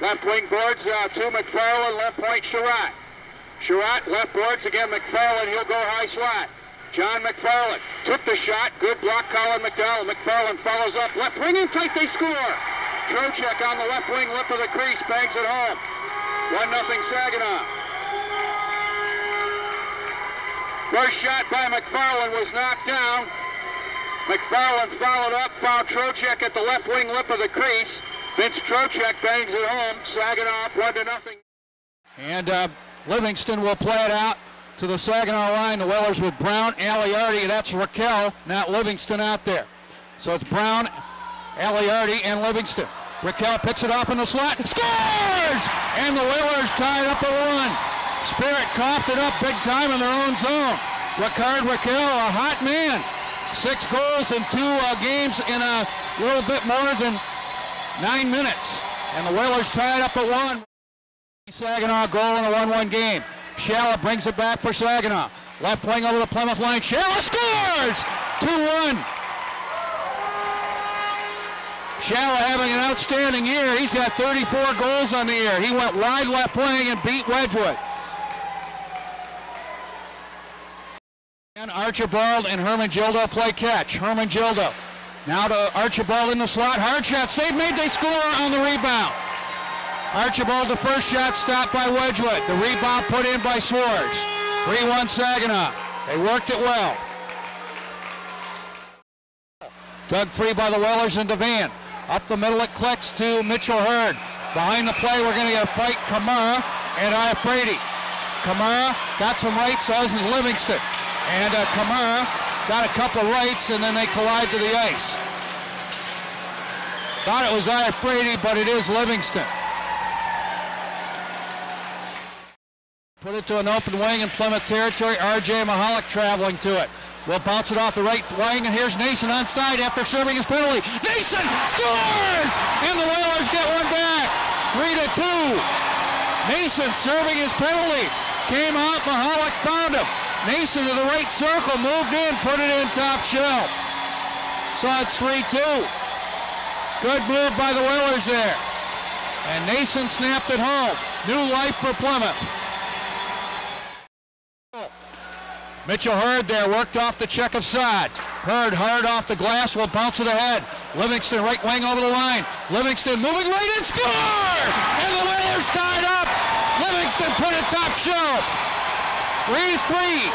Left wing boards uh, to McFarland, left point Chiarot. Chiarot, left boards again McFarland, he'll go high slot. John McFarland took the shot, good block Colin McDowell. McFarland follows up, left wing in tight, they score. Trocheck on the left wing lip of the crease, bangs it home. 1-0 Saginaw. First shot by McFarland was knocked down. McFarland followed up, fouled Trocheck at the left wing lip of the crease. Vince Trocheck bangs it home. Saginaw one to nothing. And uh, Livingston will play it out to the Saginaw line. The Whalers with Brown, Aliardi, that's Rakell, not Livingston out there. So it's Brown, Aliardi, and Livingston. Rakell picks it off in the slot, scores! And the Whalers tied up at one. Spirit coughed it up big time in their own zone. Rickard Rakell, a hot man. Six goals in two uh, games in a little bit more than nine minutes. And the Whalers tied up at one. Saginaw goal in a 1-1 game. Shalla brings it back for Saginaw. Left wing over the Plymouth line. Shalla scores! 2-1. Shalla having an outstanding year. He's got 34 goals on the year. He went wide left wing and beat Wedgewood. And Archibald and Herman Gildo play catch. Herman Gildo. Now to Archibald in the slot. Hard shot. Save made. They score on the rebound. Archibald, the first shot stopped by Wedgewood. The rebound put in by Szwarz. 3-1 Saginaw. They worked it well. Dug free by the Whalers and Devane. Up the middle it clicks to Mitchell Heard. Behind the play, we're going to get a fight. Kamara and Iafrate. Kamara got some rights, as is Livingston. And uh, Kamara got a couple rights, and then they collide to the ice. Thought it was Iafrate, but it is Livingston. Put it to an open wing in Plymouth territory. R.J. Mahalik traveling to it. Will bounce it off the right wing, and here's Noesen onside after serving his penalty. Noesen scores! And the Whalers get one back. Three to two. Noesen serving his penalty. Came out, Mahalik found him. Noesen to the right circle, moved in, put it in top shelf. So it's 3-2. Good move by the Whalers there. And Noesen snapped it home. New life for Plymouth. Mitchell Heard there worked off the check of side. Heard hard off the glass will bounce it ahead. Livingston right wing over the line. Livingston moving right and score! And the Whalers tied up. Livingston put it top shelf. 3-3.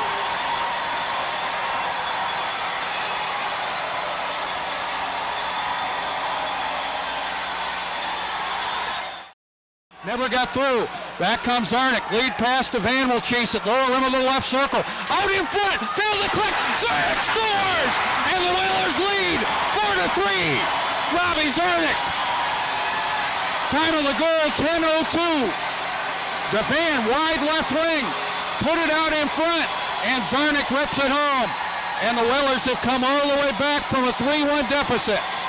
Never got through. Back comes Czarnik. Lead pass to Van will chase it. Lower rim of the left circle. Out in front. Fails the click. Czarnik scores! And the Whalers lead 4 to 3. Robbie Czarnik. Time of the goal 10.02. Devane wide left wing. Put it out in front. And Czarnik rips it home. And the Whalers have come all the way back from a 3-1 deficit.